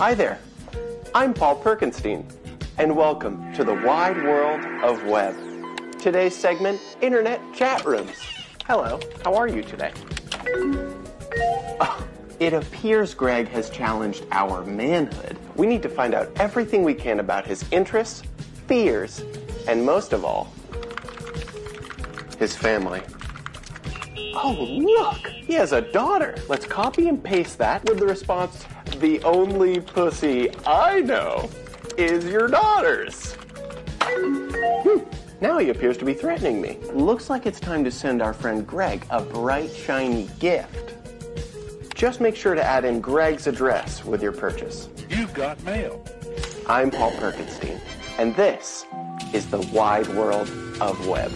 Hi there. I'm Paul Perkinstein, and welcome to the wide world of web. Today's segment, Internet Chat Rooms. Hello, how are you today? Oh, it appears Greg has challenged our manhood. We need to find out everything we can about his interests, fears, and most of all, his family. Oh, look! He has a daughter. Let's copy and paste that with the response The only pussy I know is your daughter's. Hmm. Now he appears to be threatening me. Looks like it's time to send our friend Greg a bright, shiny gift. Just make sure to add in Greg's address with your purchase. You've got mail. I'm Paul Perkinstein, and this is the wide world of web.